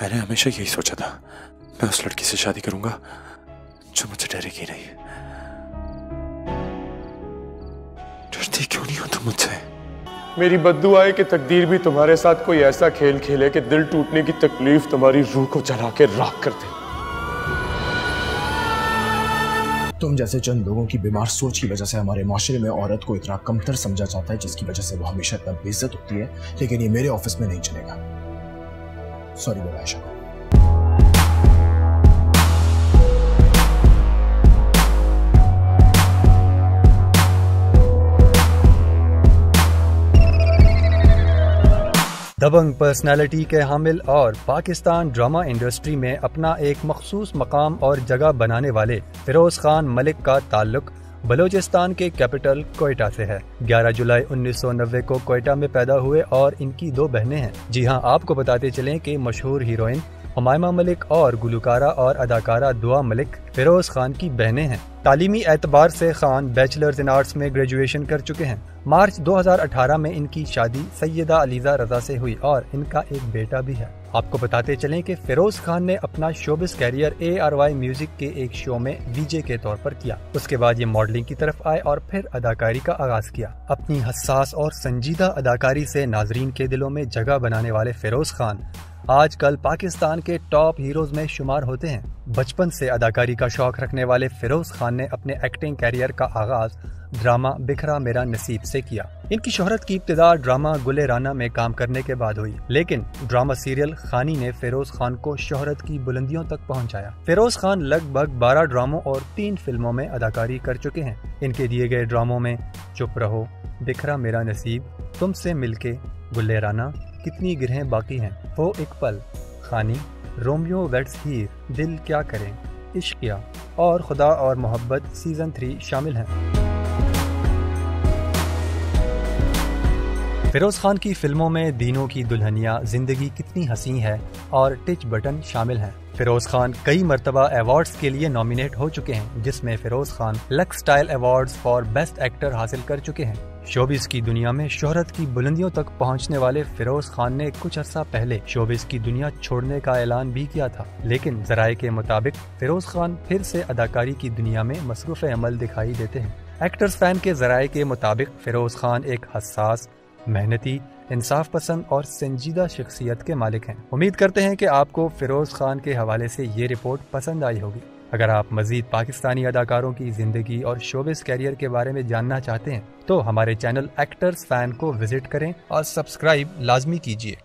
मैंने हमेशा यही सोचा था। मैं उस लड़की से शादी करूँगा जो मुझे डरेगी नहीं। डरती क्यों नहीं हो तुम मुझसे? मेरी बद्दुआ है कि तकदीर भी तुम्हारे साथ कोई ऐसा खेल खेले कि दिल टूटने की तकलीफ़ तुम्हारी रूह को जला के राख कर दे। तुम जैसे चंद लोगों की बीमार सोच की वजह से हमारे माशरे में औरत को इतना कमतर समझा जाता है जिसकी वजह से वो हमेशा इतना बेइज्जत होती है लेकिन ये मेरे ऑफ़िस में नहीं चलेगा। सॉरी बोला आयशा दबंग पर्सनालिटी के हामिल और पाकिस्तान ड्रामा इंडस्ट्री में अपना एक मखसूस मकाम और जगह बनाने वाले फिरोज खान मलिक का ताल्लुक बलूचिस्तान के कैपिटल कोयटा से है। 11 जुलाई 1990 को कोयटा में पैदा हुए और इनकी दो बहनें हैं। जी हाँ, आपको बताते चलें कि मशहूर हीरोइन हमायमा मलिक और गुलकारा और अदाकारा दुआ मलिक फिरोज खान की बहनें हैं। तालीमी एतबार से खान बैचलर्स इन आर्ट्स में ग्रेजुएशन कर चुके हैं। मार्च 2018 में इनकी शादी सैयदा अलीजा रजा से हुई और इनका एक बेटा भी है। आपको बताते चलें कि फिरोज खान ने अपना showbiz career A R Y music के एक शो में वीजे के तौर पर किया। उसके बाद ये मॉडलिंग की तरफ़ आए और फिर अदाकारी का आगाज़ किया। अपनी हसास और संजीदा अदाकारी से नाजरीन के दिलों में जगह बनाने वाले फिरोज खान आजकल पाकिस्तान के टॉप हीरोज में शुमार होते हैं। बचपन से अदाकारी का शौक रखने वाले फिरोज खान ने अपने एक्टिंग कैरियर का आगाज़ ड्रामा बिखरा मेरा नसीब से किया। इनकी शोहरत की इब्तदा ड्रामा गुले राना में काम करने के बाद हुई, लेकिन ड्रामा सीरियल खानी ने फिरोज खान को शोहरत की बुलंदियों तक पहुँचाया। फिरोज खान लगभग 12 ड्रामों और तीन फ़िल्मों में अदाकारी कर चुके हैं। इनके दिए गए ड्रामों में, चुप रहो, बिखरा मेरा नसीब, तुमसे मिलके गुल्ले राना कितनी गिरहें बाकी हैं? वो एक पल खानी, रोमियो वेट्स हीर, दिल क्या करें? इश्किया और खुदा और मोहब्बत सीज़न थ्री शामिल हैं। फिरोज खान की फ़िल्मों में दीनों की दुल्हनिया ज़िंदगी कितनी हसी है और टिच बटन शामिल हैं। फिरोज खान कई मरतबा अवार्ड्स के लिए नॉमिनेट हो चुके हैं, जिसमें Firoz Khan Lux style awards for best actor हासिल कर चुके हैं। शोबिस की दुनिया में शोहरत की बुलंदियों तक पहुँचने वाले फिरोज खान ने कुछ अर्सा पहले शोबिस की दुनिया छोड़ने का ऐलान भी किया था। लेकिन जराये के मुताबिक, फिरोज खान फिर से अदाकारी की दुनिया में मसरूफ अमल दिखाई देते हैं। एक्टर्स फ़ैन के जराये के मुताबिक, फिरोज खान एक हसास, मेहनती इंसाफ पसंद और संजीदा शख्सियत के मालिक हैं। उम्मीद करते हैं कि आपको फिरोज खान के हवाले से ये रिपोर्ट पसंद आई होगी। अगर आप मजीद पाकिस्तानी अदाकारों की ज़िंदगी और शोबिस कैरियर के बारे में जानना चाहते हैं तो हमारे चैनल एक्टर्स फ़ैन को विज़िट करें और सब्सक्राइब लाजमी कीजिए।